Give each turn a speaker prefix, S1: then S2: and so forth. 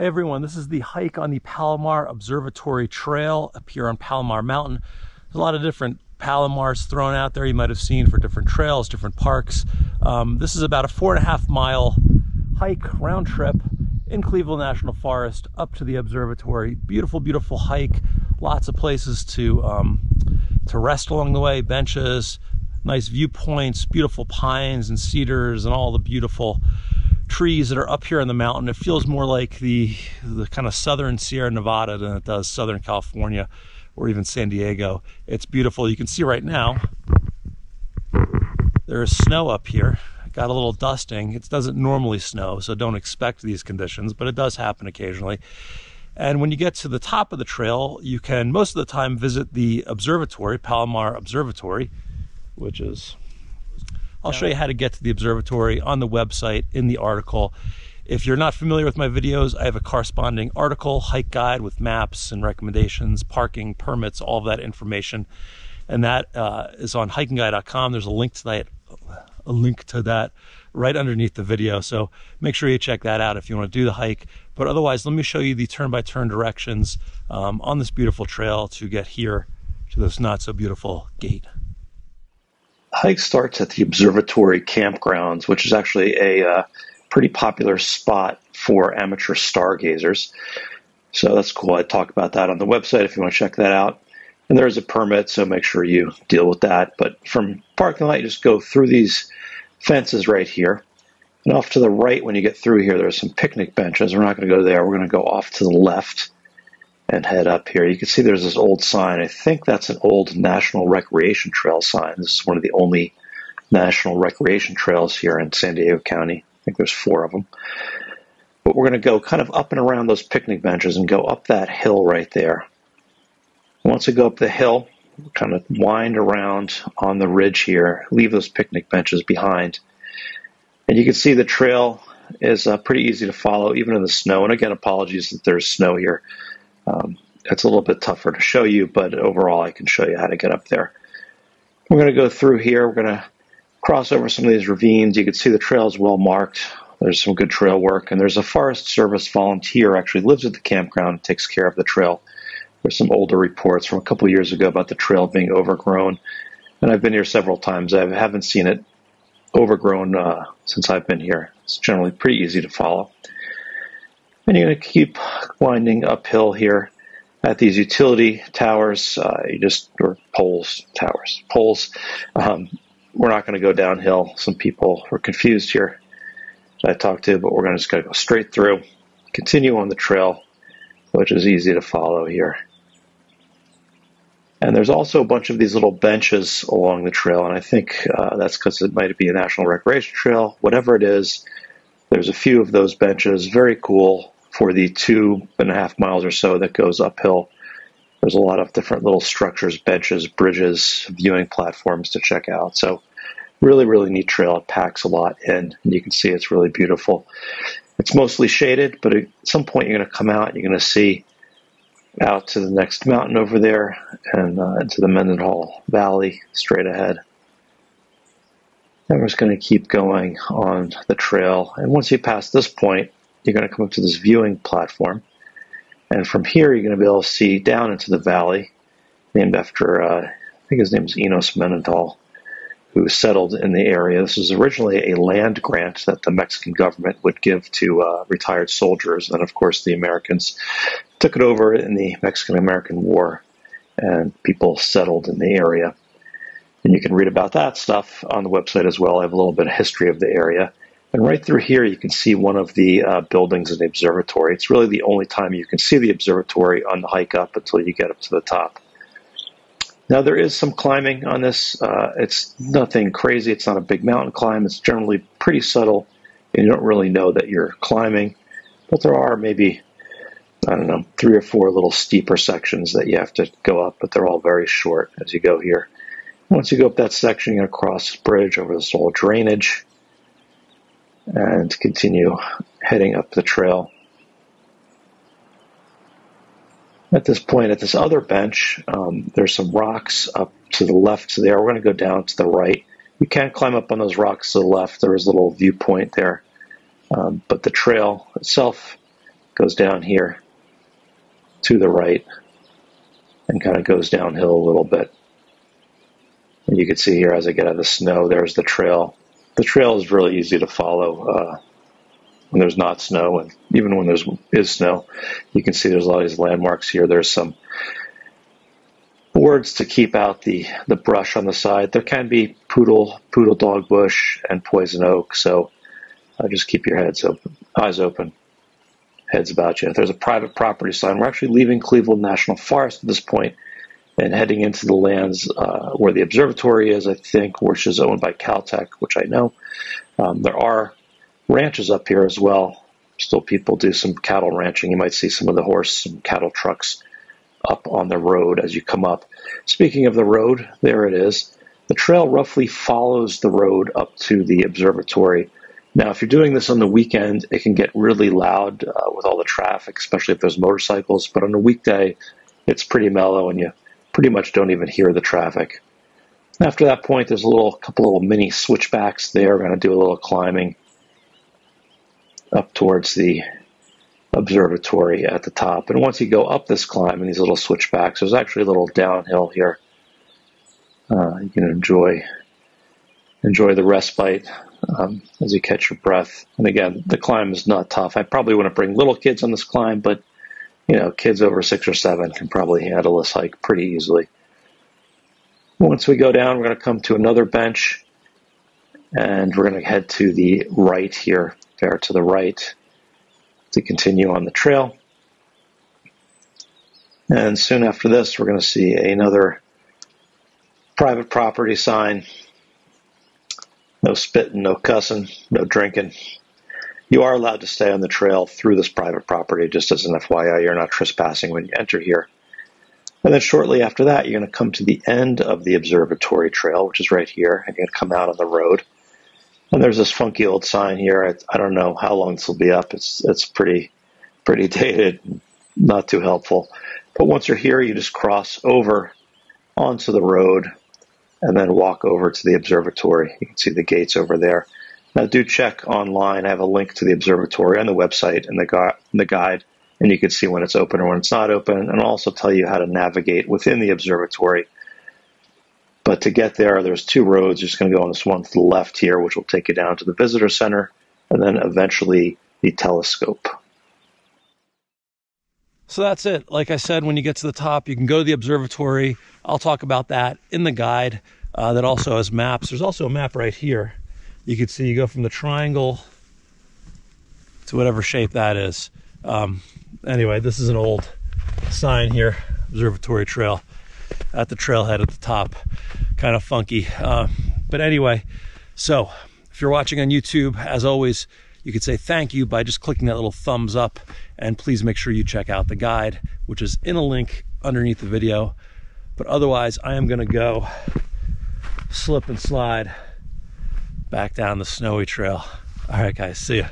S1: Hey everyone, this is the hike on the Palomar Observatory Trail up here on Palomar Mountain. There's a lot of different Palomars thrown out there you might have seen for different trails, different parks. Um, this is about a four and a half mile hike round trip in Cleveland National Forest up to the observatory. Beautiful, beautiful hike. Lots of places to um, to rest along the way, benches, nice viewpoints, beautiful pines and cedars, and all the beautiful trees that are up here on the mountain. It feels more like the, the kind of southern Sierra Nevada than it does Southern California or even San Diego. It's beautiful. You can see right now there is snow up here. Got a little dusting. It doesn't normally snow, so don't expect these conditions, but it does happen occasionally. And when you get to the top of the trail, you can most of the time visit the observatory, Palomar Observatory, which is I'll show you how to get to the observatory on the website in the article. If you're not familiar with my videos, I have a corresponding article, hike guide with maps and recommendations, parking, permits, all of that information. And that uh, is on hikingguy.com. There's a link to that, a link to that right underneath the video. So make sure you check that out if you want to do the hike. But otherwise, let me show you the turn-by-turn directions um, on this beautiful trail to get here to this not so beautiful gate
S2: hike starts at the observatory campgrounds, which is actually a uh, pretty popular spot for amateur stargazers. So that's cool. I talk about that on the website if you want to check that out. And there is a permit, so make sure you deal with that. But from parking lot, you just go through these fences right here. And off to the right, when you get through here, there's some picnic benches. We're not going to go there. We're going to go off to the left and head up here. You can see there's this old sign. I think that's an old National Recreation Trail sign. This is one of the only national recreation trails here in San Diego County. I think there's four of them. But we're going to go kind of up and around those picnic benches and go up that hill right there. Once we go up the hill, kind of wind around on the ridge here, leave those picnic benches behind. And you can see the trail is uh, pretty easy to follow, even in the snow. And again, apologies that there's snow here. Um, it's a little bit tougher to show you, but overall I can show you how to get up there. We're going to go through here. We're going to cross over some of these ravines. You can see the trail is well marked. There's some good trail work, and there's a Forest Service volunteer actually lives at the campground and takes care of the trail. There's some older reports from a couple years ago about the trail being overgrown, and I've been here several times. I haven't seen it overgrown uh, since I've been here. It's generally pretty easy to follow. And you're going to keep winding uphill here at these utility towers. Uh, you just, or poles, towers, poles. Um, we're not going to go downhill. Some people were confused here that I talked to, but we're going to just going to go straight through, continue on the trail, which is easy to follow here. And there's also a bunch of these little benches along the trail, and I think uh, that's because it might be a national recreation trail. Whatever it is, there's a few of those benches, very cool for the two and a half miles or so that goes uphill. There's a lot of different little structures, benches, bridges, viewing platforms to check out. So really, really neat trail. It packs a lot in, and you can see it's really beautiful. It's mostly shaded, but at some point you're going to come out, you're going to see out to the next mountain over there and uh, into the Mendenhall Valley straight ahead. And we're just going to keep going on the trail. And once you pass this point, you're going to come up to this viewing platform. And from here, you're going to be able to see down into the valley, named after, uh, I think his name is Enos Mendenhall, who settled in the area. This was originally a land grant that the Mexican government would give to uh, retired soldiers. And of course, the Americans took it over in the Mexican American War, and people settled in the area. And you can read about that stuff on the website as well. I have a little bit of history of the area. And right through here, you can see one of the uh, buildings in the observatory. It's really the only time you can see the observatory on the hike up until you get up to the top. Now, there is some climbing on this. Uh, it's nothing crazy. It's not a big mountain climb. It's generally pretty subtle, and you don't really know that you're climbing. But there are maybe, I don't know, three or four little steeper sections that you have to go up, but they're all very short as you go here. Once you go up that section, you're going to cross this bridge over this little drainage and continue heading up the trail. At this point, at this other bench, um, there's some rocks up to the left there. We're going to go down to the right. You can climb up on those rocks to the left. There is a little viewpoint there. Um, but the trail itself goes down here to the right and kind of goes downhill a little bit. And you can see here as I get out of the snow, there's the trail. The trail is really easy to follow uh, when there's not snow, and even when there's is snow, you can see there's a lot of these landmarks here. There's some boards to keep out the, the brush on the side. There can be poodle, poodle dog bush, and poison oak, so uh, just keep your heads open, eyes open, heads about you. If there's a private property sign, we're actually leaving Cleveland National Forest at this point and heading into the lands uh, where the observatory is, I think, which is owned by Caltech, which I know. Um, there are ranches up here as well. Still, people do some cattle ranching. You might see some of the horse and cattle trucks up on the road as you come up. Speaking of the road, there it is. The trail roughly follows the road up to the observatory. Now, if you're doing this on the weekend, it can get really loud uh, with all the traffic, especially if there's motorcycles. But on a weekday, it's pretty mellow and you pretty much don't even hear the traffic. After that point, there's a little couple little mini switchbacks there. We're going to do a little climbing up towards the observatory at the top. And once you go up this climb in these little switchbacks, there's actually a little downhill here. Uh, you can enjoy enjoy the respite um, as you catch your breath. And again, the climb is not tough. I probably wouldn't bring little kids on this climb, but you know, kids over six or seven can probably handle this hike pretty easily. Once we go down, we're going to come to another bench, and we're going to head to the right here, there to the right to continue on the trail. And soon after this, we're going to see another private property sign. No spitting, no cussing, no drinking. You are allowed to stay on the trail through this private property, just as an FYI, you're not trespassing when you enter here. And then shortly after that, you're going to come to the end of the observatory trail, which is right here, and you're going to come out on the road. And there's this funky old sign here. I, I don't know how long this will be up. It's it's pretty pretty dated, not too helpful. But once you're here, you just cross over onto the road and then walk over to the observatory. You can see the gates over there. Now, do check online. I have a link to the observatory on the website and the, gu- the guide, and you can see when it's open or when it's not open, and I'll also tell you how to navigate within the observatory but to get there, there's two roads. You're just going to go on this one to the left here, which will take you down to the visitor center, and then eventually the telescope.
S1: So that's it. Like I said, when you get to the top, you can go to the observatory. I'll talk about that in the guide uh, that also has maps. There's also a map right here. You can see you go from the triangle to whatever shape that is. Um, anyway, this is an old sign here, Observatory Trail at the trailhead at the top. Kind of funky. Uh, but anyway, so if you're watching on YouTube, as always, you could say thank you by just clicking that little thumbs up. And please make sure you check out the guide, which is in a link underneath the video. But otherwise, I am going to go slip and slide back down the snowy trail. All right, guys, see ya.